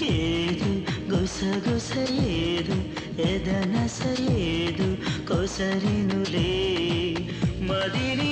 చేదు గుసగుస ఏదు ఎదనస ఏదు కొసరినులే మదిని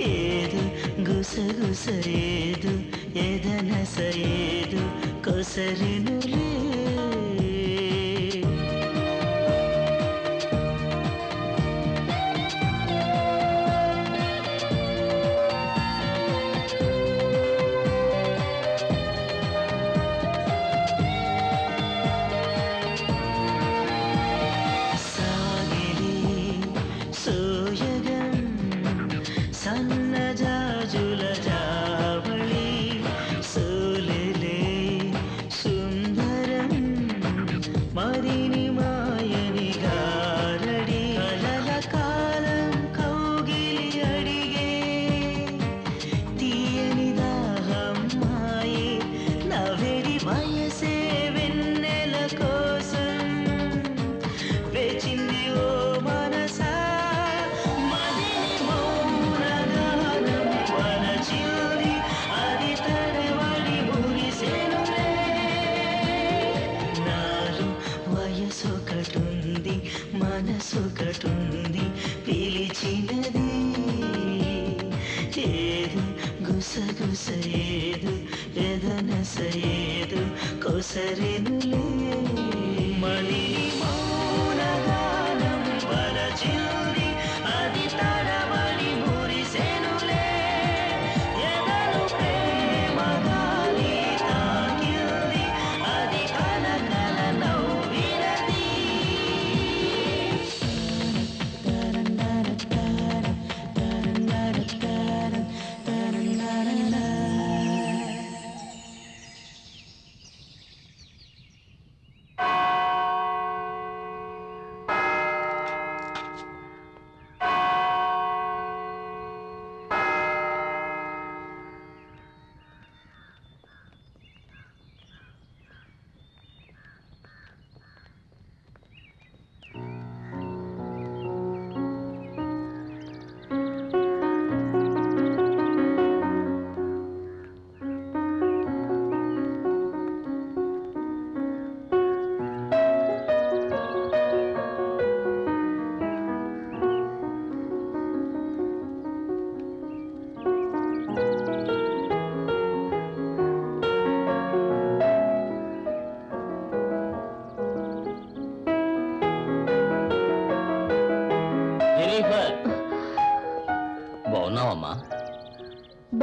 ఏదు గుసగుస ఏదు ఎదనస ఏదు ఏదు గుసగుస ఏదు ఎదనస ఏదు మా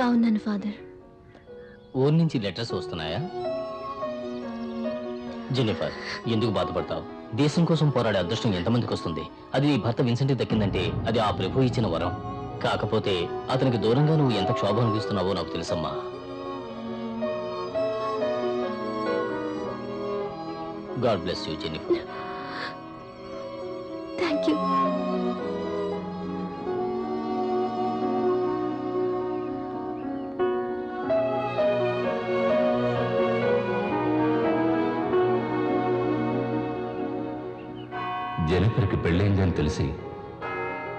బాగున్నాను ఫాదర్. ఊరి నుంచి లెటర్స్ వస్తున్నాయా? జెనిఫర్ ఎందుకు బాధపడతావు? దేశం కోసం పోరాడే అదృష్టం ఎంతమందికి వస్తుంది? అది నీ భర్త విన్సెంట్కి దక్కిందంటే అది ఆ ప్రభు ఇచ్చిన వరం. కాకపోతే అతనికి దూరంగా నువ్వు ఎంత క్షోభ అనిపిస్తున్నావో నాకు తెలుసమ్మా. God bless you Jennifer thank you. తెలిసి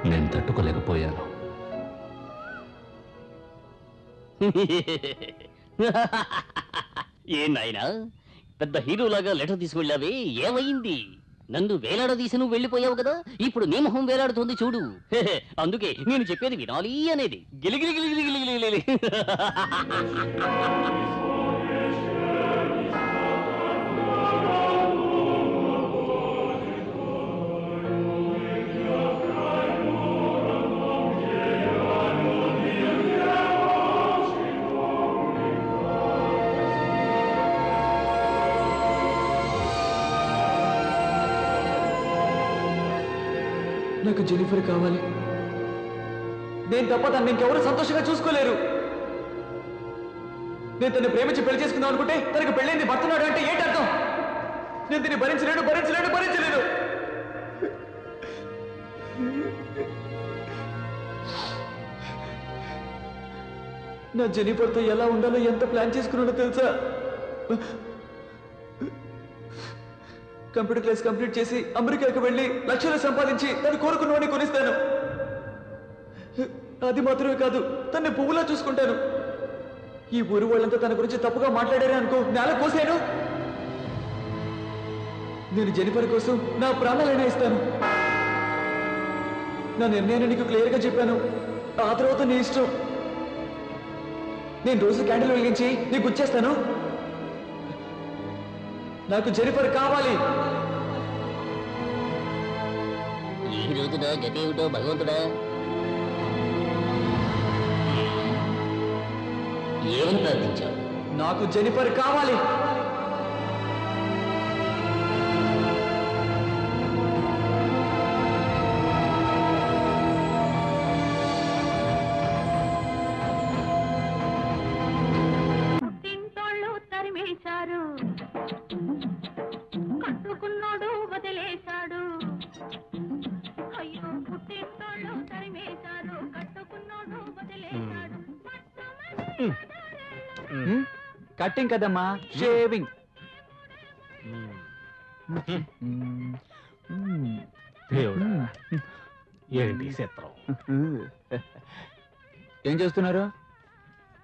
నేను తట్టుకోలేకపోయాను. ఏ నాయనా పెద్ద హీరోలాగా లెటర్ తీసుకెళ్ళావే ఏమైంది? నన్ను వేలాడదీసి నువ్వు వెళ్ళిపోయావు కదా ఇప్పుడు నీ మొహం వేలాడుతోంది చూడు. అందుకే నేను చెప్పేది వినాలి అనేది. గిలిగిలి గిలిగిలి గిలిగిలి నాకు జెనిఫర్ కావాలి. నేను తప్ప తను ఇంకెవరు సంతోషంగా చూసుకోలేరు. నేను తను ప్రేమించి పెళ్ళి చేసుకుందాం అనుకుంటే తనకు పెళ్ళైంది భర్తనాడు అంటే ఏంటి అర్థం? నేను దీన్ని భరించలేడు భరించలేడు భరించలేడు నా జెనిఫర్తో ఎలా ఉండాలో ఎంత ప్లాన్ చేసుకున్నాడో తెలుసా? కంప్యూటర్ క్లాస్ కంప్లీట్ చేసి అమెరికాకి వెళ్ళి లక్షలు సంపాదించి తను కోరుకున్నవాడిని కొనిస్తాను. అది మాత్రమే కాదు తన్ని పువ్వులా చూసుకుంటాను. ఈ ఊరు వాళ్ళంతా తన గురించి తప్పుగా మాట్లాడారే అనుకో నేల కోసాను. నేను జెనిఫర్ కోసం నా ప్రాణాలైనా ఇస్తాను. నా నిర్ణయాన్ని నీకు క్లియర్గా చెప్పాను. ఆ తర్వాత నీ ఇష్టం. నేను రోజు క్యాండిల్ వెలిగించి నీకు గుచ్చేస్తాను. నాకు జెనిఫర్ కావాలి. ఈ రోజున గదేవుడో భగవంతుడా? ఏమని ప్రార్థించావు? నాకు జెనిఫర్ కావాలి. కట్టింగ్ కదమ్మా? షేవింగ్. దేవుడా ఏంటి చిత్రం? ఏం చేస్తున్నారు?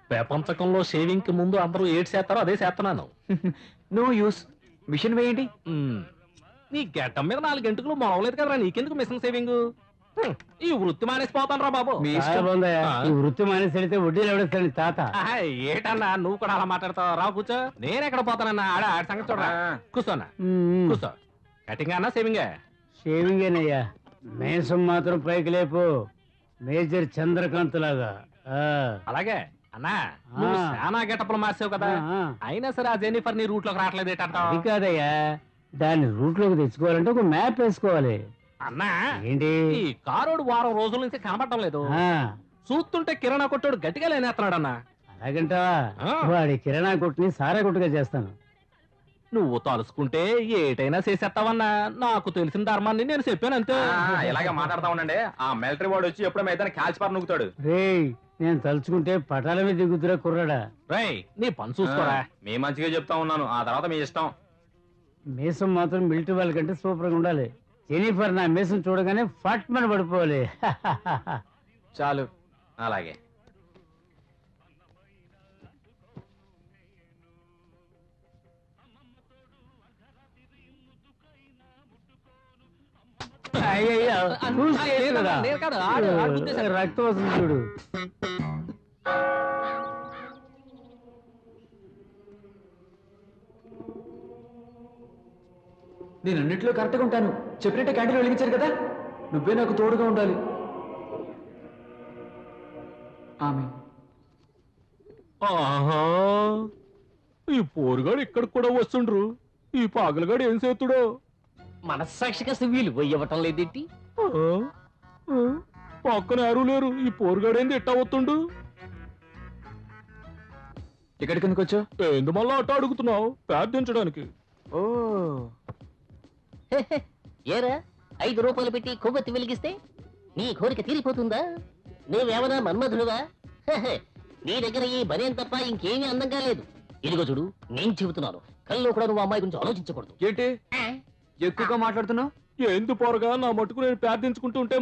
ప్రపంచకంలో షేవింగ్కి ముందు అందరూ ఏడు చేస్తారో అదే చేస్తున్నాను. No use. మిషన్ వేయండి. నీ గడ్డం మీద నాలుగు గంటలు మొలవలేదు కదరా నీకెందుకు మిషన్ సేవింగ్. ఈ వృత్తి మానేసిపోతాను రా బాబు. మీ ఇష్టం. ఆ. ఈ వృత్తి మానేసి వెళితే వడ్డీలు ఎవడేస్తాడు? తాత. ఆహా, ఏటన్నా నువ్వు కూడా అలా మాట్లాడతావు? రా కూర్చో. నేను ఎక్కడ పోతానన్నా? ఆడ ఆడ సంగతి చూడరా. కూర్చోనా? కూర్చో. కటింగ్ అన్నా సేవింగ్ షేవింగ్ ఏనయ్యా మేసం మాత్రం పైకి లేపు. మేజర్ చంద్రకాంత్ లాగా. ఆ, అలాగే. అన్నా నువ్వు ఆ. చాలా గెటప్లు మార్చావు కదా. ఆ, ఆ. అయినా సరే ఆ జెన్నిఫర్ నీ రూట్లోకి రావట్లేదు అది ఏంటంటావు? కాదయ్యా దాన్ని రూట్లోకి తెచ్చుకోవాలంటే ఒక మ్యాప్ వేసుకోవాలి. అన్నా ఏంటి? ఈ కారోడు వారం రోజుల నుంచి కనబడటం లేదు. ఆ, చూస్తుంటే కిరాణా కొట్టాడు గట్టిగా లేనేస్తున్నాడు అన్నా అలాగంటావా? ఆ. వాడి కిరాణా కొట్టుని సారా కొట్టుగా చేస్తాను. నువ్వు తలుసుకుంటే ఏటైనా చేసేస్తావన్నా. నాకు తెలిసిన ధర్మాన్ని నేను చెప్పాను అంతే. ఇలాగే మాట్లాడతా ఉండండి. ఆ మిలిటరీ వాడు వచ్చి ఎప్పుడో మీద కాల్చిపారు నూకుతాడు. రేయ్ నేను తలుచుకుంటే పటాల మీద దిగుతురా కుర్రాడా? రేయ్ నీ పని చూసుకోరా. మీ మంచిగా చెప్తా ఉన్నాను. ఆ తర్వాత మీ ఇష్టం. మీసం మాత్రం మిలిటరీ వాళ్ళకంటే సూపర్గా ఉండాలి. జెనిఫర్ నా మీసం చూడగానే ఫట్ మన పడిపోవాలి. చాలు అలాగే. అయ్యయ్యో, కదా. రక్తం వస్తుంది చూడు. నేను అన్నింటిలో కరెక్ట్గా ఉంటాను. చెప్పినట్టే క్యాండిల్ వెలిగించారు కదా. నువ్వే నాకు తోడుగా ఉండాలి. ఆమె. ఆహా. ఈ పోరుగాడు ఇక్కడికి కూడా వస్తుండ్రు? ఈ పాగలగాడు ఏం చేతుడో మనస్సాక్షిగా విలువ ఇవ్వటం లేదేంటి? పక్కన ఎవరు లేరు. ఈ పోరుగాడు ఏంది ఎట్టా వస్తుండు? ఇక్కడికి ఎందుకు వచ్చావు? ఏంది మళ్ళా అట్ట అడుగుతున్నావు? ప్రార్థించడానికి. ఓ. ఏరా? ఐదు రూపాయలు పెట్టి కొవ్వొత్తి వెలిగిస్తే నీ కోరిక తీరిపోతుందా? నువ్వేమన్నా మన్మధుడువా? హెహె, నీ దగ్గర ఈ బనేం తప్ప ఇంకేమీ అందంగా లేదు. ఇదిగో చూడు నేను చెబుతున్నాను. కల్లో కూడా నువ్వు అమ్మాయి గురించి ఆలోచించకూడదు. ఏంటి? ఎక్కువగా మాట్లాడుతున్నావు? ఏంది పోరగా? నా మటుకు నేను ప్రార్థించుకుంటూ ఉంటే